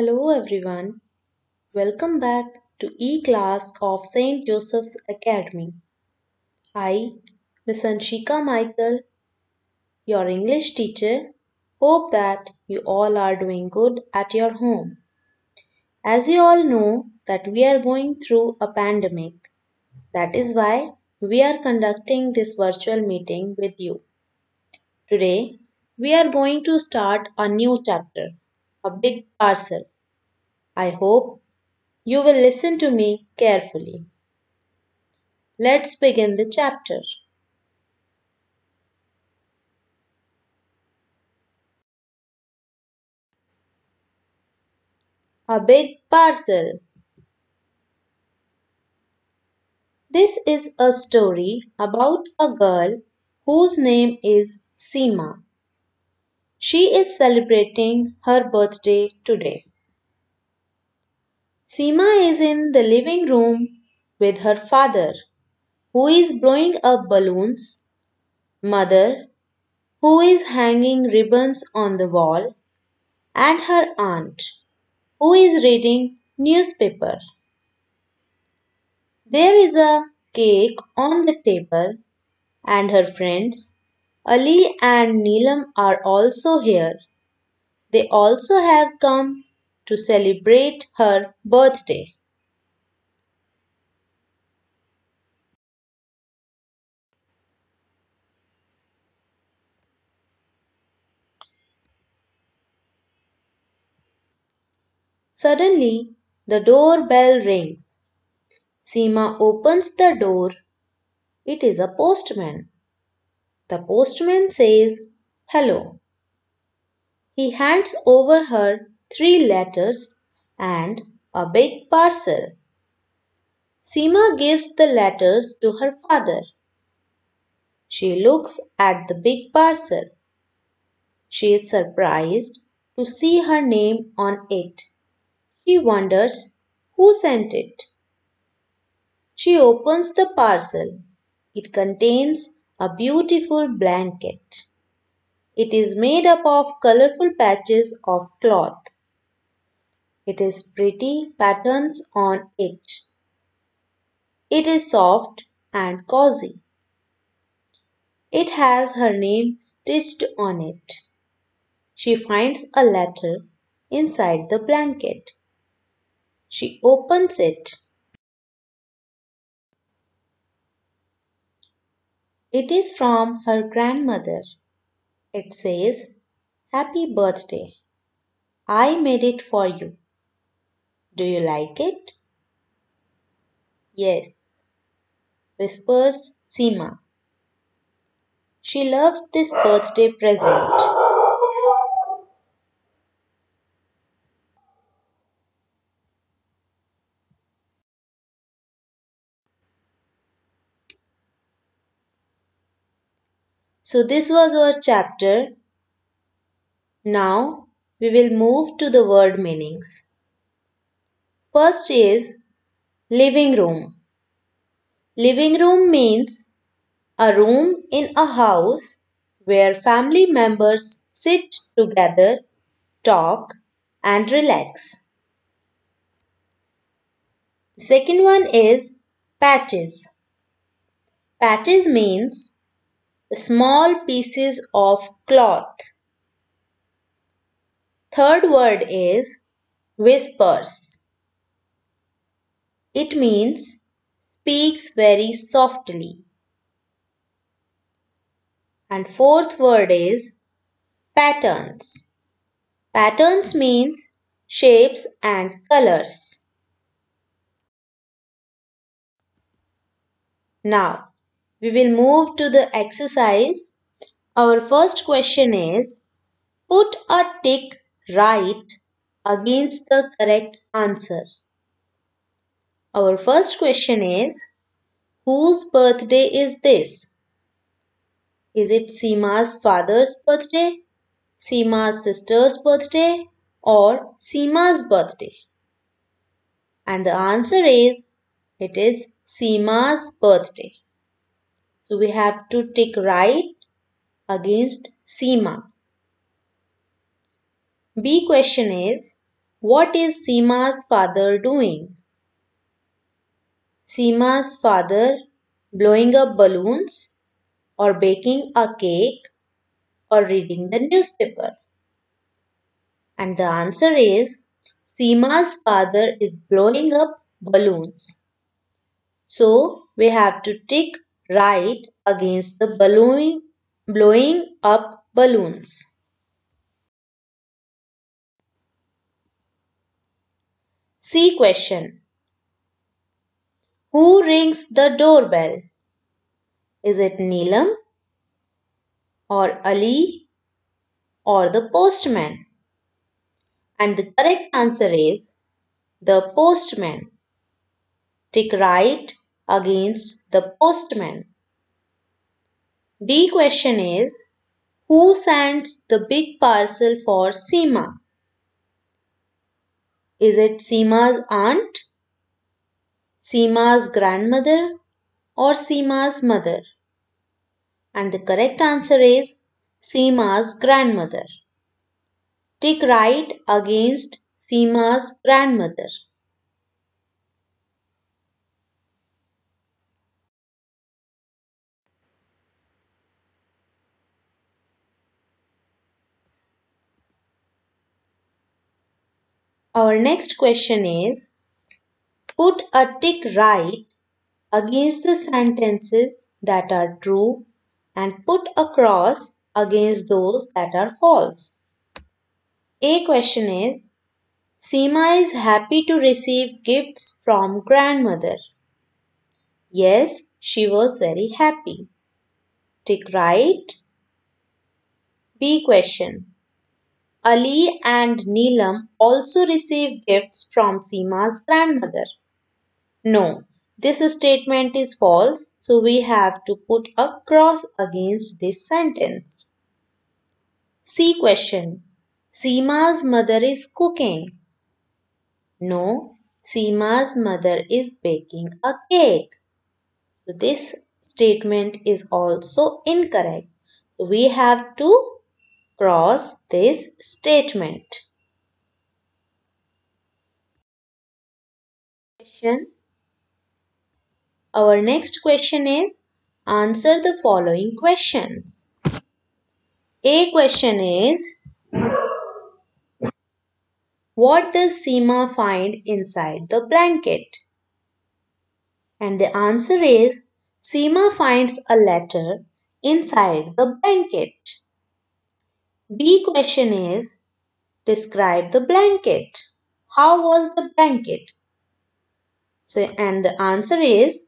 Hello everyone. Welcome back to E-class of St. Joseph's Academy. I, Miss Anshika Michael, your English teacher, hope that you all are doing good at your home. As you all know that we are going through a pandemic. That is why we are conducting this virtual meeting with you. Today we are going to start a new chapter, a big parcel. I hope you will listen to me carefully. Let's begin the chapter. A big parcel. This is a story about a girl whose name is Seema. She is celebrating her birthday today. Seema is in the living room with her father, who is blowing up balloons, mother, who is hanging ribbons on the wall, and her aunt, who is reading newspaper. There is a cake on the table, and her friends Ali and Neelam are also here. They also have come to celebrate her birthday. Suddenly, the doorbell rings. Seema opens the door. It is a postman. The postman says, Hello. He hands over her three letters and a big parcel. Seema gives the letters to her father. She looks at the big parcel. She is surprised to see her name on it. She wonders who sent it. She opens the parcel. It contains a beautiful blanket. It is made up of colorful patches of cloth. It is pretty patterns on it. It is soft and cozy. It has her name stitched on it. She finds a letter inside the blanket. She opens it. It is from her grandmother. It says, Happy birthday. I made it for you. Do you like it? Yes, whispers Seema. She loves this birthday present. So this was our chapter. Now we will move to the word meanings. First is living room. Living room means a room in a house where family members sit together, talk and relax. Second one is patches. Patches means small pieces of cloth. Third word is whispers. It means speaks very softly. And fourth word is patterns. Patterns means shapes and colors. Now, we will move to the exercise. Our first question is Put a tick right against the correct answer. Our first question is Whose birthday is this? Is it Seema's father's birthday, Seema's sister's birthday, or Seema's birthday? And the answer is it is Seema's birthday. So we have to tick right against Seema. B question is what is Seema's father doing? Seema's father blowing up balloons or baking a cake or reading the newspaper? And the answer is Seema's father is blowing up balloons. So we have to tick right against the blowing, blowing up balloons. C question. Who rings the doorbell? Is it Neelam or Ali or the postman? And the correct answer is the postman. Tick right against the postman. D question is Who sends the big parcel for Seema? Is it Seema's aunt, Seema's grandmother, or Seema's mother? And the correct answer is Seema's grandmother. Tick right against Seema's grandmother. Our next question is Put a tick right against the sentences that are true and put a cross against those that are false. A question is Seema is happy to receive gifts from grandmother. Yes, she was very happy. Tick right. B question Ali and Neelam also received gifts from Seema's grandmother. No, this statement is false, so we have to put a cross against this sentence. C question. Seema's mother is cooking. No, Seema's mother is baking a cake. So this statement is also incorrect. We have to cross this statement. Question. Our next question is answer the following questions. A question is What does Seema find inside the blanket? And the answer is Seema finds a letter inside the blanket. B question is describe the blanket. How was the blanket? So and the answer is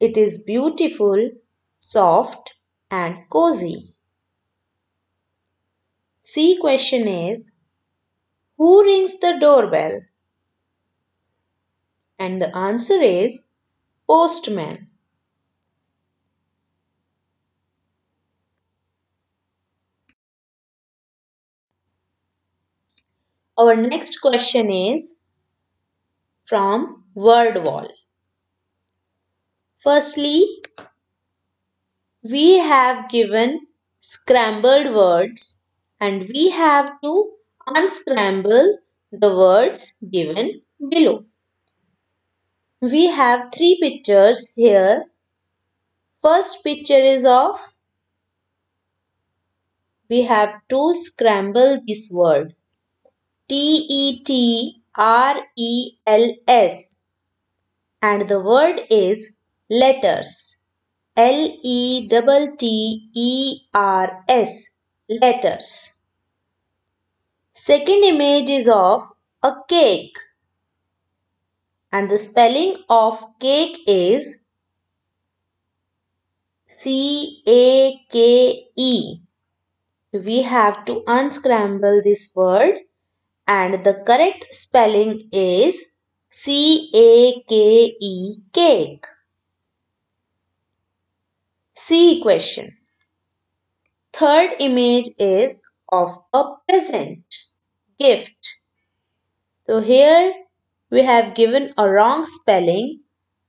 it is beautiful, soft and cozy. C question is who rings the doorbell? And the answer is postman. Our next question is from word wall. Firstly, we have given scrambled words and we have to unscramble the words given below. We have three pictures here. First picture is of we have to scramble this word T E T R E L S and the word is letters L E T T E R S letters. Second image is of a cake and the spelling of cake is C A K E. We have to unscramble this word and the correct spelling is C A K E cake. C question. Third image is of a present gift. So here we have given a wrong spelling.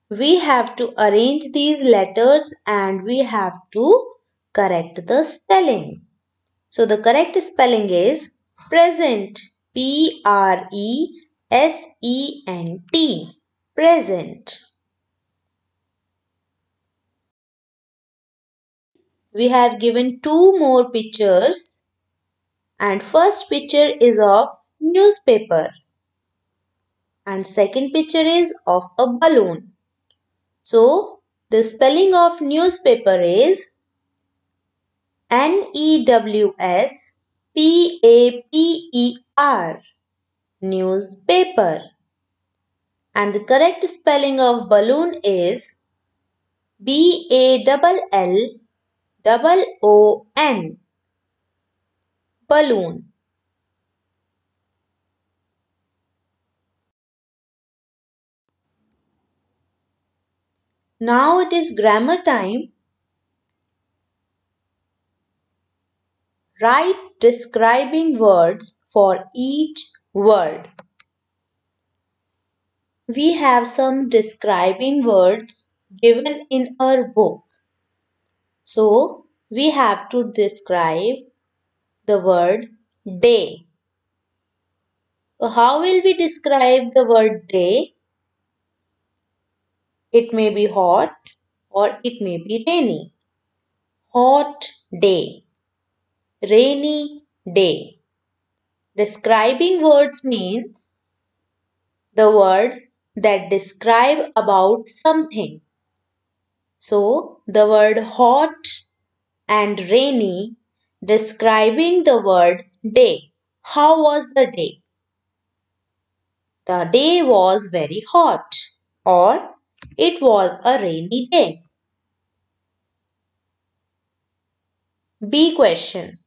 We have to arrange these letters and we have to correct the spelling. So the correct spelling is Present. P R E S E N T. Present. We have given two more pictures and first picture is of newspaper and second picture is of a balloon. So the spelling of newspaper is N E W S P A P E R newspaper and the correct spelling of balloon is B A L L double O N balloon Now it is grammar time. Write describing words for each word. We have some describing words given in our book. So, we have to describe the word day. How will we describe the word day? It may be hot or it may be rainy. Hot day. Rainy day. Describing words means the word that describe about something. So the word hot and rainy describing the word day. How was the day? The day was very hot or it was a rainy day. B question.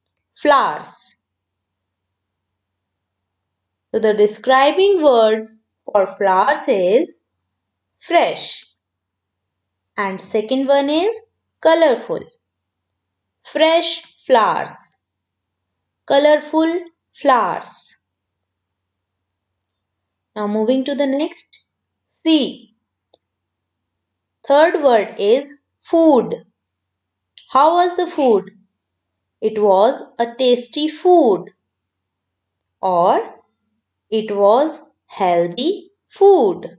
Flowers. So the describing words for flowers is fresh. And second one is colorful. Fresh flowers. Colorful flowers. Now moving to the next. C. Third word is food. How was the food? It was a tasty food or it was healthy food.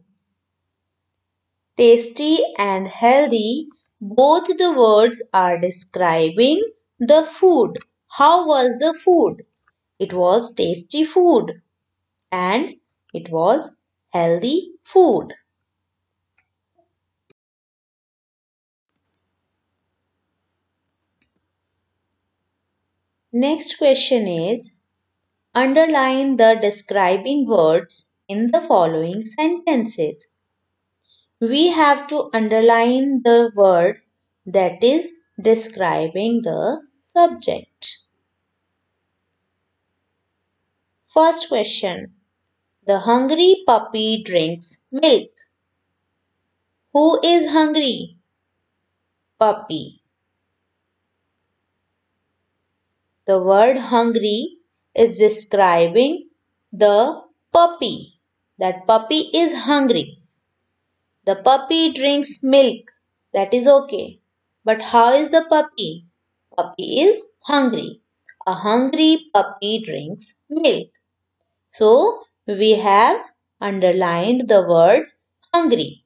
Tasty and healthy, both the words are describing the food. How was the food? It was tasty food and it was healthy food. Next question is Underline the describing words in the following sentences. We have to underline the word that is describing the subject. First question The hungry puppy drinks milk. Who is hungry? Puppy. The word hungry is describing the puppy. That puppy is hungry. The puppy drinks milk. That is okay. But how is the puppy? Puppy is hungry. A hungry puppy drinks milk. So, we have underlined the word hungry.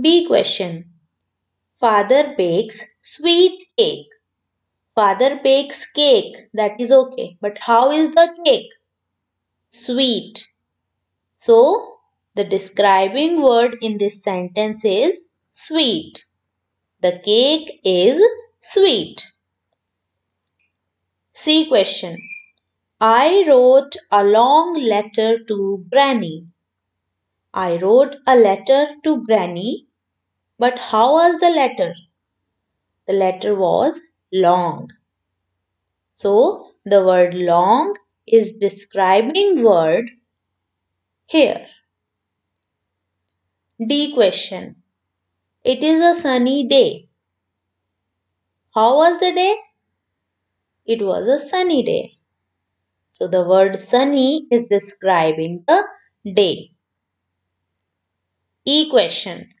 B question. Father bakes sweet cake. Father bakes cake. That is okay. But how is the cake? Sweet. So, the describing word in this sentence is sweet. The cake is sweet. C question. I wrote a long letter to Granny. I wrote a letter to Granny. But how was the letter? The letter was long. So the word long is describing word here. D question. It is a sunny day. How was the day? It was a sunny day. So the word sunny is describing the day. E question.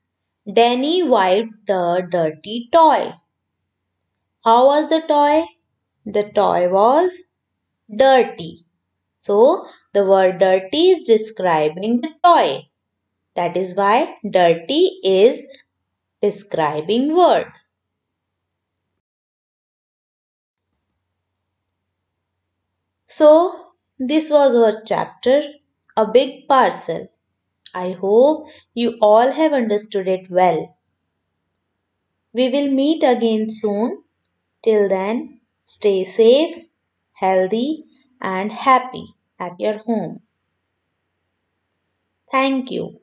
Danny wiped the dirty toy. How was the toy? The toy was dirty. So the word dirty is describing the toy. That is why dirty is describing word. So this was our chapter, a big parcel. I hope you all have understood it well. We will meet again soon. Till then, stay safe, healthy, and happy at your home. Thank you.